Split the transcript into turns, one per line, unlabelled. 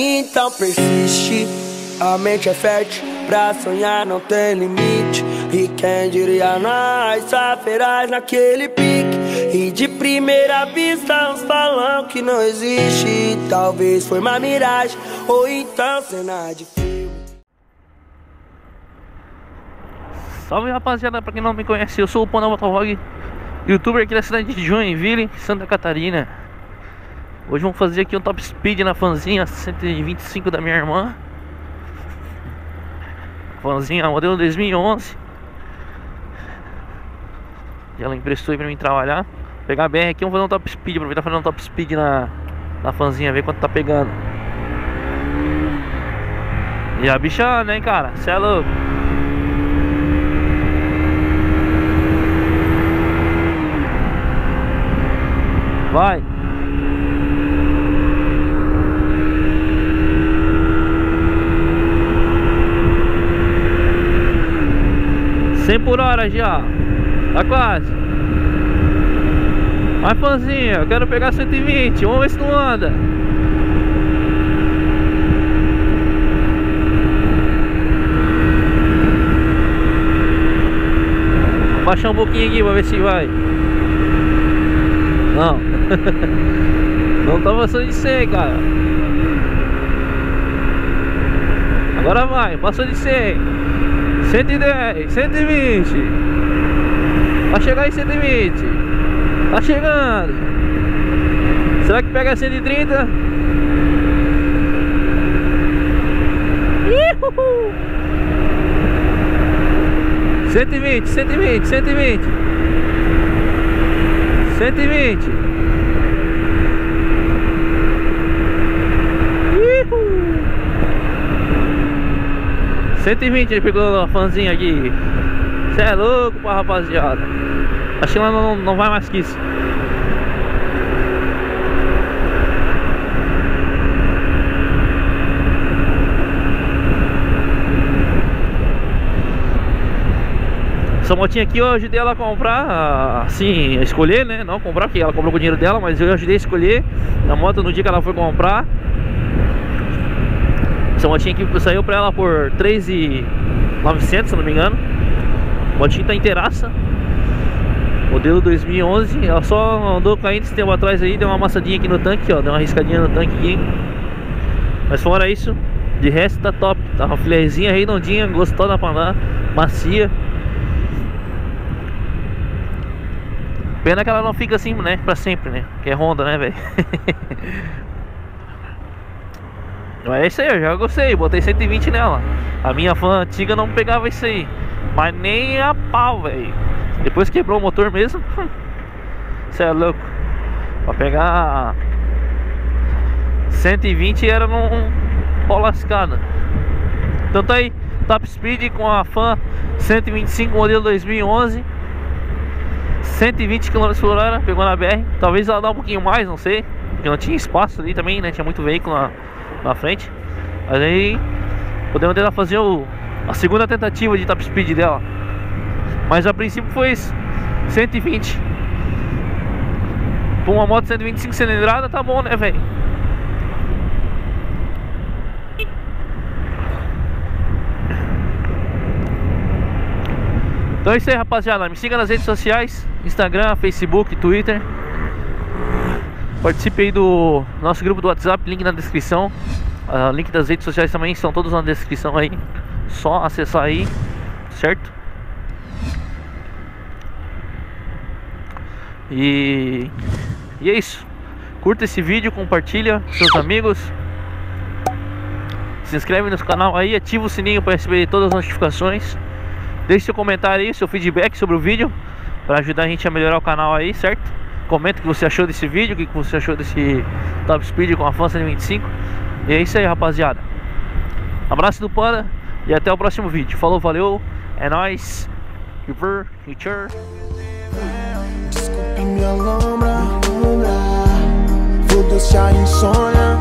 Então persiste, a mente é fértil Pra sonhar não tem limite. E quem diria nós Saferás naquele pique? E de primeira vista uns falam que não existe. Talvez foi uma miragem Ou então cena de filme.
Salve rapaziada, pra quem não me conhece, eu sou o Panda Motovlog Youtuber aqui da cidade de Joinville, Santa Catarina Hoje vamos fazer aqui um top speed na fanzinha 125 da minha irmã. Vanzinha modelo 2011 E ela emprestou aí pra mim trabalhar. Pegar a BR aqui, vamos fazer um top speed Aproveitar fazer um top speed na, na fanzinha Ver quanto tá pegando. E a bicha, né cara, cê é louco. Vai 100 por hora já Tá quase. Vai fãzinha, eu quero pegar 120 Vamos ver se não anda. Baixar um pouquinho aqui pra ver se vai. Não. Não tá passando de 100 cara. Agora vai, passou de 100 110, 120 Vai chegar em 120 Tá chegando. Será que pega 130? Ihuhu. 120, 120, 120 120 120 ele pegou a fãzinha aqui. Você é louco, pá, rapaziada. Que ela não, não vai mais que isso. Essa motinha aqui eu ajudei ela a comprar, assim, a escolher, né? Não comprar, porque ela comprou com o dinheiro dela, mas eu ajudei a escolher a moto no dia que ela foi comprar. Essa motinha aqui saiu pra ela por 3,900, se não me engano Motinha tá inteiraça Modelo 2011 Ela só andou caindo esse tempo atrás aí Deu uma amassadinha aqui no tanque, ó Deu uma riscadinha no tanque aqui Mas fora isso De resto tá top Tá uma filezinha redondinha Gostosa pra andar Macia Pena que ela não fica assim, né? Pra sempre, né? Que é Honda, né, velho? Mas é isso aí, eu já gostei, botei 120 nela. A minha fã antiga não pegava isso aí. Mas nem a pau, velho. Depois quebrou o motor mesmo. Você é louco. Pra pegar 120 era num pó lascada. Então tá aí, top speed com a fã 125 modelo 2011. 120 km por hora, pegou na BR. Talvez ela dá um pouquinho mais, não sei. Porque não tinha espaço ali também, né? Tinha muito veículo na, na frente. Mas aí podemos tentar fazer o, a segunda tentativa de top speed dela. Mas a princípio foi isso, 120. Pra uma moto 125 cilindrada tá bom, né, velho? Então é isso aí, rapaziada. Me siga nas redes sociais: Instagram, Facebook, Twitter. Participe aí do nosso grupo do WhatsApp, link na descrição. Uh, link das redes sociais também estão todos na descrição aí. Só acessar aí, certo? E, e é isso. Curta esse vídeo, compartilha com seus amigos. Se inscreve no canal aí, ativa o sininho para receber todas as notificações. Deixe seu comentário aí, seu feedback sobre o vídeo para ajudar a gente a melhorar o canal aí, certo? Comenta o que você achou desse vídeo, o que você achou desse Top Speed com a Fan 125. E é isso aí, rapaziada. Abraço do Panda e até o próximo vídeo. Falou, valeu, é nóis. River, future. Desculpe minha lombra, vou deixar insônia.